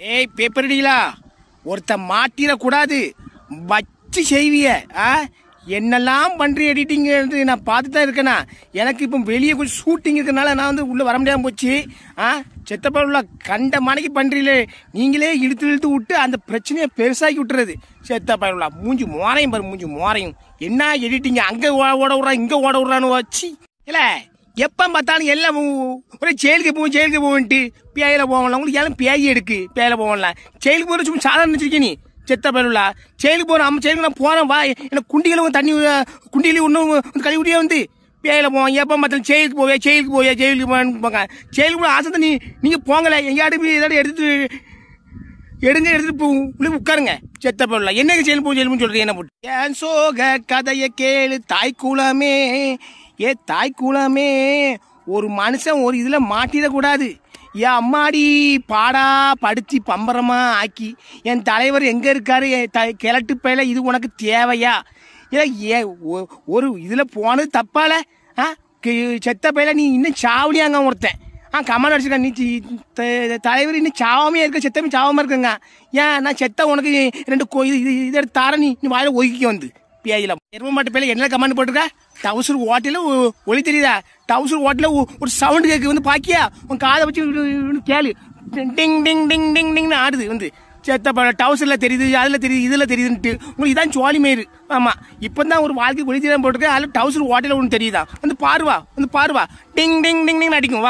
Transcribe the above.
ஏய் பேப்பர் அடிகளா ஒருத்த மாட்டிடக்கூடாது. வச்சு செய்விய ஆ? என்னெல்லாம் பண்ணுறீ எடிட்டிங் நான் பார்த்து தான் இருக்கேண்ணா எனக்கு இப்போ வெளியே கொஞ்சம் ஷூட்டிங் இருக்கனால நான் வந்து உள்ளே வர முடியாமல் போச்சு ஆ? செத்தப்பள்ள கண்ட மனைக்கு பண்ணுறீங்களே நீங்களே இழுத்து இழுத்து விட்டு அந்த பிரச்சனையை பெருசாக்கி விட்டுறது. செத்தப்பள்ள மூஞ்சி மோரையும் பாரு மூஞ்சி மோரையும். என்ன எடிட்டிங் அங்கே ஓட விட்றா இங்கே ஓட விட்றான்னு வச்சு. இல்லை எப்போ பார்த்தாலும் எல்லாம் ஒரே செயலுக்கு போவோம் செயலுக்கு போவோன்ட்டு பேயில போகலாம் உங்களுக்கு எல்லாம் பேய் எடுக்கு பேயில் போகலாம் செயலுக்கு போகிற சும்மா சாதாரண நினச்சிருக்கே நீ செத்த பேருலா? செயலுக்கு போகிறோம் அம்மா செயலுக்கு நான் போகிறேன் வா. எனக்கு குண்டிகளும் தண்ணி அஹ், இன்னும் ஒன்றும் வந்து கழுவி விடியே வந்து? பேயில போவோம் எப்போ பார்த்தாலும் செயலுக்கு போவே செயலுக்கு போவே ஜெயிலுக்கு போவேன்னு போங்க. செயலுக்கு போக ஆசை நீ நீங்கள் போங்கலை. எங்கேயாடு போய் ஏதாவது எடுத்து எடுங்க எடுத்துட்டு போ உள்ள உட்காருங்க செத்த பொருளா என்னங்க செயல் போ செயல் சொல்றீங்க என்ன போட்டு? ஏன் சோக கதையை கேளு தாய் குலமே. ஏ தாய் கூலமே ஒரு மனுஷன் ஒரு இதில் மாட்டிடக்கூடாது. என் அம்மாடி பாடா படுத்தி பம்பரமாக ஆக்கி என் தலைவர் எங்கே இருக்காரு? என் த கிழட்டு பையில இது உனக்கு தேவையா? இல்லை ஏ ஒரு இதில் போனது தப்பால? ஆ செத்த பையில நீ இன்னும் சாவலியாங்க ஒருத்தன். ஆ கமல் அடிச்சிருக்கா நீ த- தலைவர் இன்னும் சாவாமே இருக்க? செத்தமே சாவாமல் இருக்குங்க. ஏன் நான் செத்த உனக்கு ரெண்டு கோ இது இது எடுத்து தார நீ நீ வாயில ஒதுக்கிக்க வந்து. பேயில எரும மாட்டு பேல என்ன கமெண்ட் போட்டிருக்க? டவுசர் ஓட்டில ஒளி தெரியுதா? டவுசர் ஓட்டில ஒரு சவுண்ட் கேக்கு வந்து பாக்கியா? உன் காதை வச்சு கேளு. டிங் டிங் டிங் டிங் டிங்னு ஆடுது வந்து. செத்த ப டவுசர்ல தெரியுது அதுல தெரியுது இதுல தெரியுதுன்ட்டு. உங்களுக்கு இதான் சோழி மயிறு ஆமா. இப்பதான் ஒரு வாழ்க்கை ஒளி தெரியாம போட்டிருக்கேன் அதுல டவுசர் ஓட்டையில ஒன்று தெரியுதா? வந்து பாருவா வந்து பாருவா டிங் டிங் டிங் டிங் அடிக்கும் வா.